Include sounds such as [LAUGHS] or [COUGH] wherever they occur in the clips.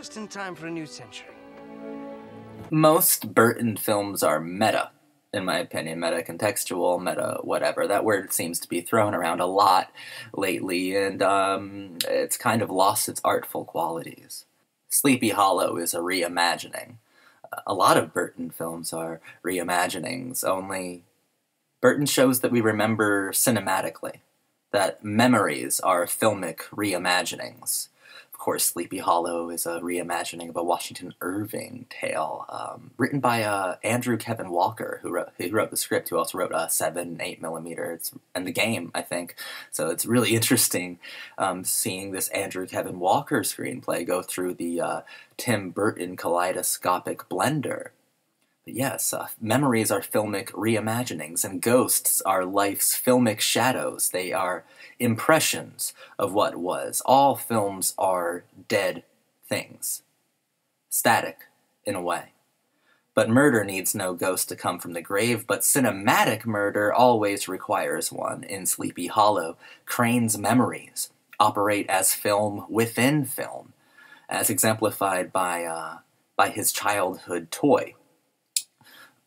just in time for a new century. Most Burton films are meta, in my opinion, meta contextual, meta whatever. That word seems to be thrown around a lot lately, and um, it's kind of lost its artful qualities. Sleepy Hollow is a reimagining. A lot of Burton films are reimaginings, only Burton shows that we remember cinematically, that memories are filmic reimaginings course, Sleepy Hollow is a reimagining of a Washington Irving tale um, written by uh, Andrew Kevin Walker, who wrote, who wrote the script, who also wrote a 7, 8 millimeter, and the game, I think. So it's really [LAUGHS] interesting um, seeing this Andrew Kevin Walker screenplay go through the uh, Tim Burton kaleidoscopic blender yes, uh, memories are filmic reimaginings, and ghosts are life's filmic shadows. They are impressions of what was. All films are dead things, static in a way. But murder needs no ghost to come from the grave, but cinematic murder always requires one. In Sleepy Hollow, Crane's memories operate as film within film, as exemplified by, uh, by his childhood toy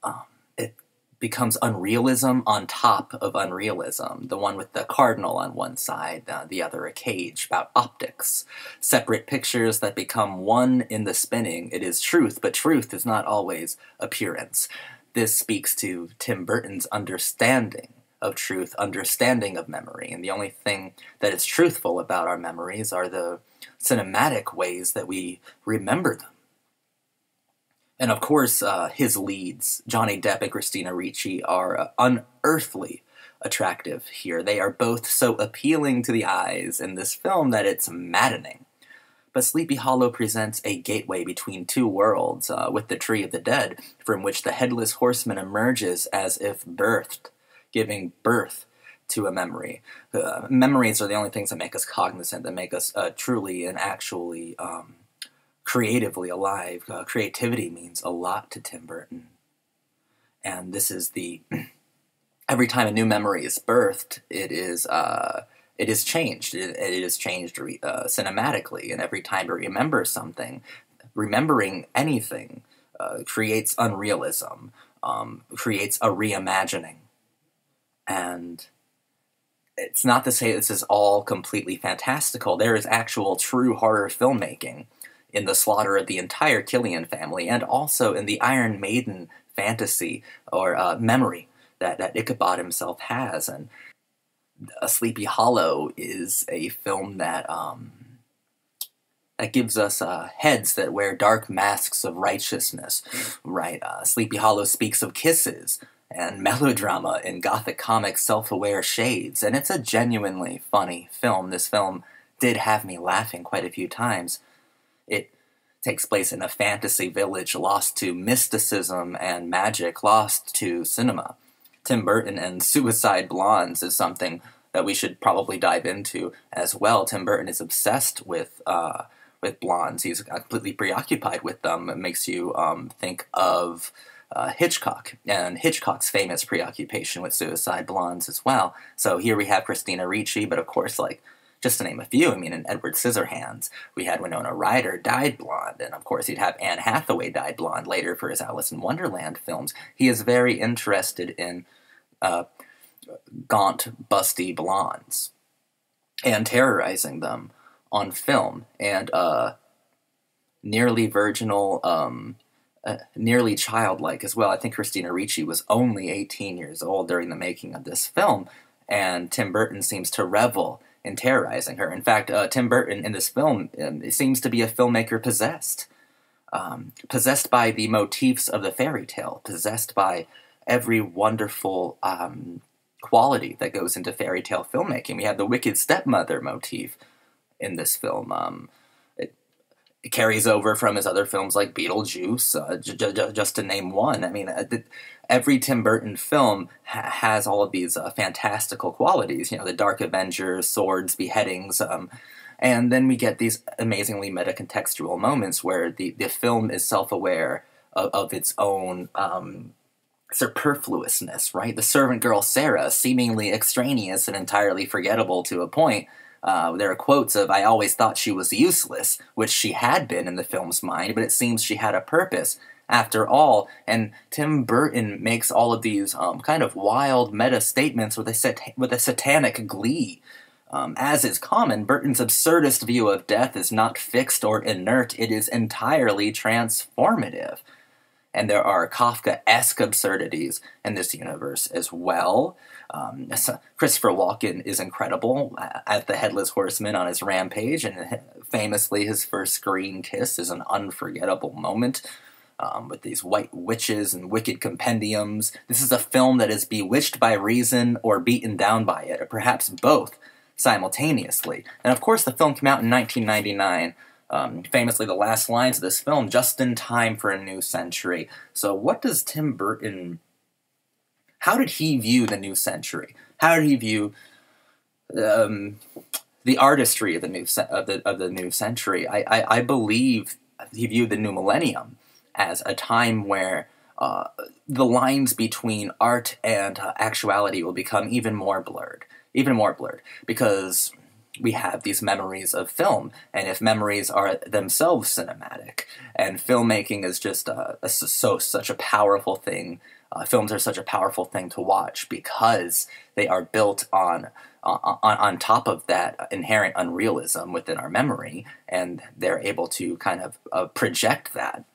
um, it becomes unrealism on top of unrealism. The one with the cardinal on one side, uh, the other a cage, about optics. Separate pictures that become one in the spinning. It is truth, but truth is not always appearance. This speaks to Tim Burton's understanding of truth, understanding of memory, and the only thing that is truthful about our memories are the cinematic ways that we remember them. And of course, uh, his leads, Johnny Depp and Christina Ricci, are uh, unearthly attractive here. They are both so appealing to the eyes in this film that it's maddening. But Sleepy Hollow presents a gateway between two worlds, uh, with the Tree of the Dead, from which the Headless Horseman emerges as if birthed, giving birth to a memory. Uh, memories are the only things that make us cognizant, that make us uh, truly and actually um, creatively alive. Uh, creativity means a lot to Tim Burton. And this is the [CLEARS THROAT] every time a new memory is birthed, it is uh, it is changed. It, it is changed uh, cinematically, and every time it remembers something, remembering anything uh, creates unrealism, um, creates a reimagining, and it's not to say this is all completely fantastical. There is actual true horror filmmaking in the slaughter of the entire Killian family, and also in the Iron Maiden fantasy or uh, memory that, that Ichabod himself has. And A Sleepy Hollow is a film that um, that gives us uh, heads that wear dark masks of righteousness, right? Uh, Sleepy Hollow speaks of kisses and melodrama in gothic comic self-aware shades, and it's a genuinely funny film. This film did have me laughing quite a few times. It takes place in a fantasy village lost to mysticism and magic, lost to cinema. Tim Burton and Suicide Blondes is something that we should probably dive into as well. Tim Burton is obsessed with uh, with blondes. He's completely preoccupied with them. It makes you um, think of uh, Hitchcock and Hitchcock's famous preoccupation with suicide blondes as well. So here we have Christina Ricci, but of course, like just to name a few. I mean, in Edward Scissorhands, we had Winona Ryder dyed blonde, and of course, he'd have Anne Hathaway dyed blonde later for his Alice in Wonderland films. He is very interested in uh, gaunt, busty blondes and terrorizing them on film, and uh, nearly virginal. Um, uh, nearly childlike as well. I think Christina Ricci was only 18 years old during the making of this film, and Tim Burton seems to revel and terrorizing her. In fact, uh, Tim Burton in this film um, seems to be a filmmaker possessed, um, possessed by the motifs of the fairy tale, possessed by every wonderful um, quality that goes into fairy tale filmmaking. We have the wicked stepmother motif in this film. Carries over from his other films like Beetlejuice, uh, j- j- just to name one. I mean, uh, every Tim Burton film ha- has all of these uh, fantastical qualities. You know, the Dark Avengers, swords, beheadings, um, and then we get these amazingly meta-contextual moments where the, the film is self-aware of, of its own um, superfluousness, right? The servant girl Sarah, seemingly extraneous and entirely forgettable to a point. Uh, there are quotes of, I always thought she was useless, which she had been in the film's mind, but it seems she had a purpose after all. And Tim Burton makes all of these um, kind of wild meta statements with a, sat- with a satanic glee. Um, as is common, Burton's absurdist view of death is not fixed or inert, it is entirely transformative and there are Kafka-esque absurdities in this universe as well. Um, Christopher Walken is incredible at the Headless Horseman on his rampage, and famously, his first screen kiss is an unforgettable moment. Um, with these white witches and wicked compendiums. This is a film that is bewitched by reason or beaten down by it, or perhaps both simultaneously. And of course, the film came out in 1999 um, famously the last lines of this film, just in time for a new century. So, what does Tim Burton? How did he view the new century? How did he view um, the artistry of the new of the of the new century? I, I, I believe he viewed the new millennium as a time where uh, the lines between art and uh, actuality will become even more blurred, even more blurred, because we have these memories of film, and if memories are themselves cinematic, and filmmaking is just a, a so such a powerful thing. Uh, films are such a powerful thing to watch because they are built on, on on top of that inherent unrealism within our memory, and they're able to kind of uh, project that.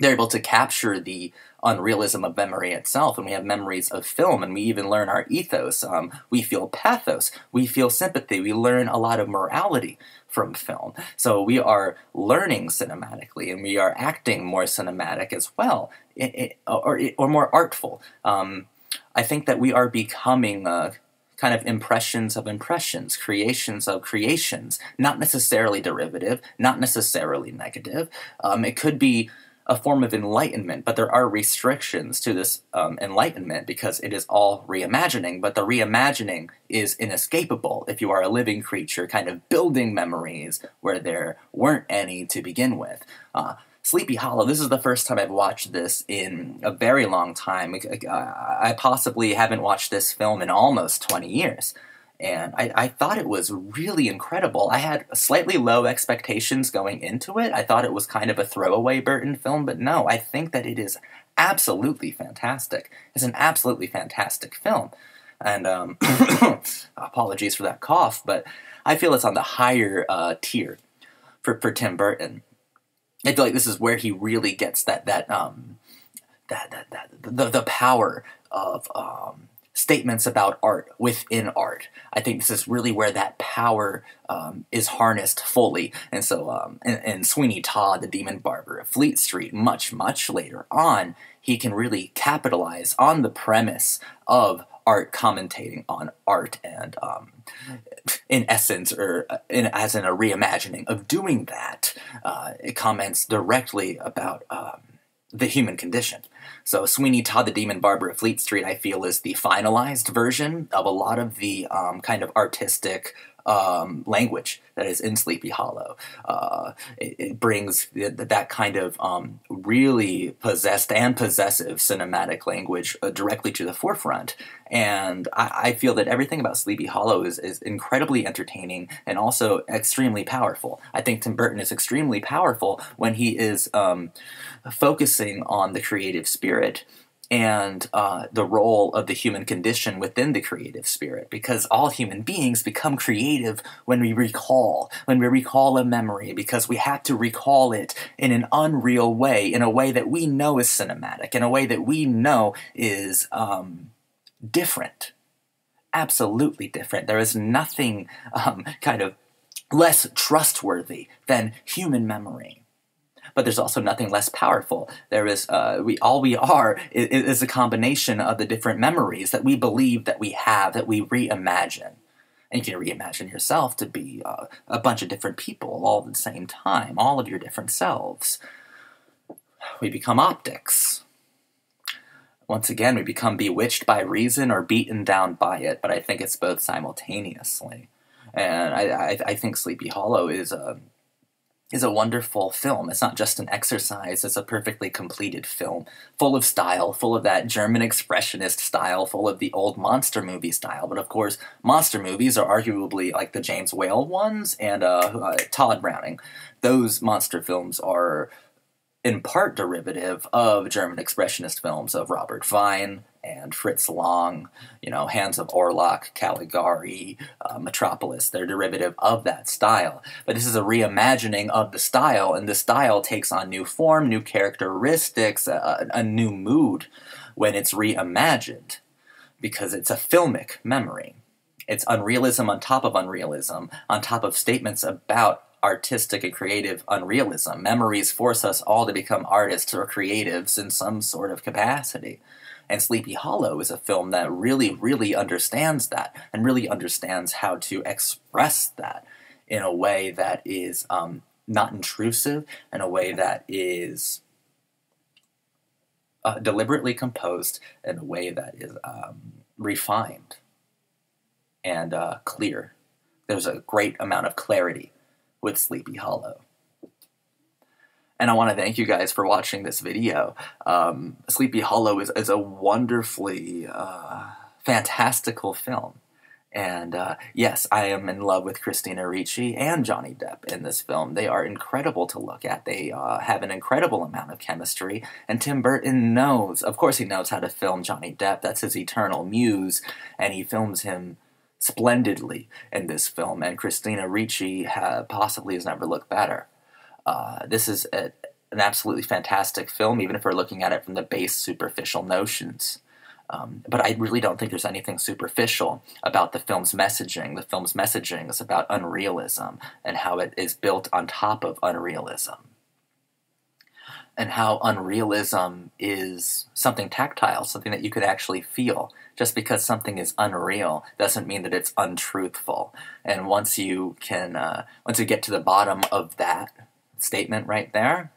They're able to capture the unrealism of memory itself, and we have memories of film, and we even learn our ethos. Um, we feel pathos, we feel sympathy, we learn a lot of morality from film. So we are learning cinematically, and we are acting more cinematic as well, it, it, or, or more artful. Um, I think that we are becoming. Uh, kind of impressions of impressions, creations of creations, not necessarily derivative, not necessarily negative. Um, it could be a form of enlightenment, but there are restrictions to this um, enlightenment because it is all reimagining. But the reimagining is inescapable if you are a living creature, kind of building memories where there weren't any to begin with. Uh, Sleepy Hollow, this is the first time I've watched this in a very long time. I possibly haven't watched this film in almost 20 years and I, I, thought it was really incredible. I had slightly low expectations going into it. I thought it was kind of a throwaway Burton film, but no, I think that it is absolutely fantastic. It's an absolutely fantastic film. And um, [COUGHS] apologies for that cough, but I feel it's on the higher uh, tier for, for Tim Burton. I feel like this is where he really gets that that um, that that, that the the power of um, statements about art within art. I think this is really where that power um, is harnessed fully. And so, um, and, and Sweeney Todd, the Demon Barber of Fleet Street, much, much later on, he can really capitalize on the premise of art commentating on art and um, in essence or in, as in a reimagining of doing that uh, it comments directly about um, the human condition so Sweeney Todd the Demon Barber of Fleet Street, I feel, is the finalized version of a lot of the um, kind of artistic um, language that is in Sleepy Hollow. Uh, it, it, brings that kind of um, really possessed and possessive cinematic language uh, directly to the forefront. And I, I, feel that everything about Sleepy Hollow is, is incredibly entertaining and also extremely powerful. I think Tim Burton is extremely powerful when he is um, focusing on the creative spirit and uh, the role of the human condition within the creative spirit because all human beings become creative when we recall when we recall a memory because we have to recall it in an unreal way in a way that we know is cinematic in a way that we know is um, different absolutely different. There is nothing um, kind of less trustworthy than human memory but there's also nothing less powerful. There is uh, we all we are is, is a combination of the different memories that we believe that we have that we reimagine. And you can reimagine yourself to be uh, a bunch of different people all at the same time, all of your different selves. We become optics. Once again, we become bewitched by reason or beaten down by it, but I think it's both simultaneously. And I, I, I think Sleepy Hollow is a is a wonderful film. It's not just an exercise, it's a perfectly completed film, full of style, full of that German expressionist style, full of the old monster movie style. But of course, monster movies are arguably like the James Whale ones and uh, uh, Tod Browning. Those monster films are in part derivative of German expressionist films of Robert Wiene, and Fritz Lang, you know, Hands of Orlac, Caligari, uh, Metropolis. They're derivative of that style. But this is a reimagining of the style, and the style takes on new form, new characteristics, a, a new mood when it's reimagined because it's a filmic memory. It's unrealism on top of unrealism, on top of statements about artistic and creative unrealism. Memories force us all to become artists or creatives in some sort of capacity. And Sleepy Hollow is a film that really, really understands that and really understands how to express that in a way that is um, not intrusive, in a way that is uh, deliberately composed, in a way that is um, refined and uh, clear. There's a great amount of clarity with Sleepy Hollow. And I want to thank you guys for watching this video. Um, Sleepy Hollow is, is a wonderfully uh, fantastical film. And uh, yes, I am in love with Christina Ricci and Johnny Depp in this film. They are incredible to look at. They uh, have an incredible amount of chemistry. And Tim Burton knows, of course, he knows how to film Johnny Depp. That's his eternal muse. And he films him splendidly in this film. And Christina Ricci ha- possibly has never looked better. Uh, this is a, an absolutely fantastic film, even if we're looking at it from the base superficial notions. Um, but I really don't think there's anything superficial about the film's messaging. The film's messaging is about unrealism and how it is built on top of unrealism. And how unrealism is something tactile, something that you could actually feel. Just because something is unreal doesn't mean that it's untruthful. And once you can, uh, once you get to the bottom of that, statement right there,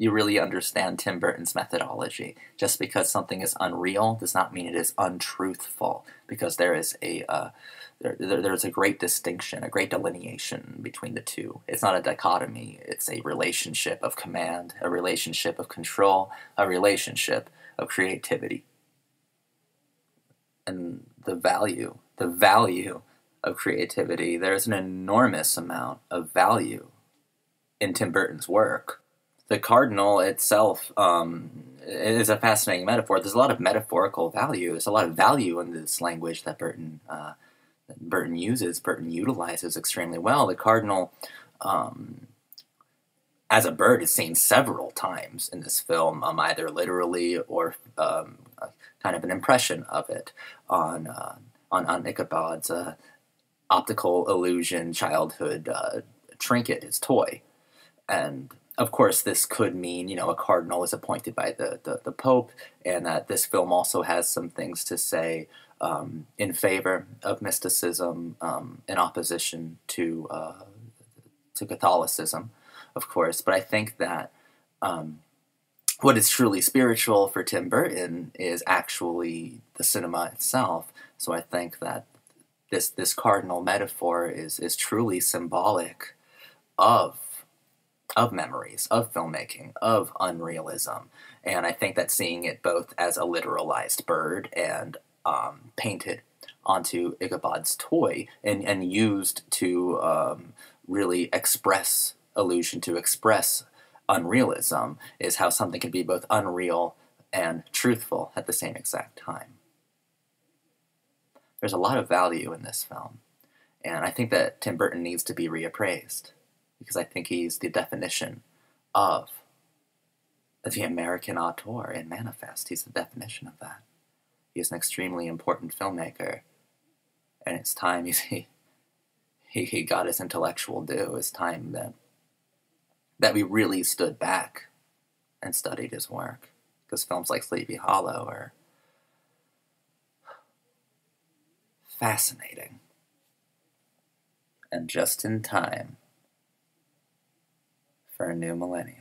you really understand Tim Burton's methodology. Just because something is unreal does not mean it is untruthful, because there is a uh, there, there's a great distinction, a great delineation between the two. It's not a dichotomy. It's a relationship of command, a relationship of control, a relationship of creativity, and the value, the value of creativity. There's an enormous amount of value in Tim Burton's work. The cardinal itself um, is a fascinating metaphor. There's a lot of metaphorical value. There's a lot of value in this language that Burton uh, that Burton uses. Burton utilizes extremely well. The cardinal, um, as a bird, is seen several times in this film, um, either literally or um, kind of an impression of it on uh, on, Ichabod's uh, optical illusion childhood uh, trinket, his toy. And of course, this could mean, you know, a cardinal is appointed by the, the, the Pope, and that this film also has some things to say um, in favor of mysticism um, in opposition to, uh, to Catholicism, of course. But I think that um, what is truly spiritual for Tim Burton is actually the cinema itself. So I think that this this cardinal metaphor is is truly symbolic of of memories, of filmmaking, of unrealism. And I think that seeing it both as a literalized bird and um, painted onto Ichabod's toy and, and used to um, really express illusion, to express unrealism, is how something can be both unreal and truthful at the same exact time. There's a lot of value in this film, and I think that Tim Burton needs to be reappraised because I think he's the definition of the American auteur in Manifest. He's the definition of that. He's an extremely important filmmaker, and it's time [LAUGHS] he, he, he got his intellectual due. It's time that, that we really stood back and studied his work. Because films like Sleepy Hollow are fascinating. And just in time for a new millennium.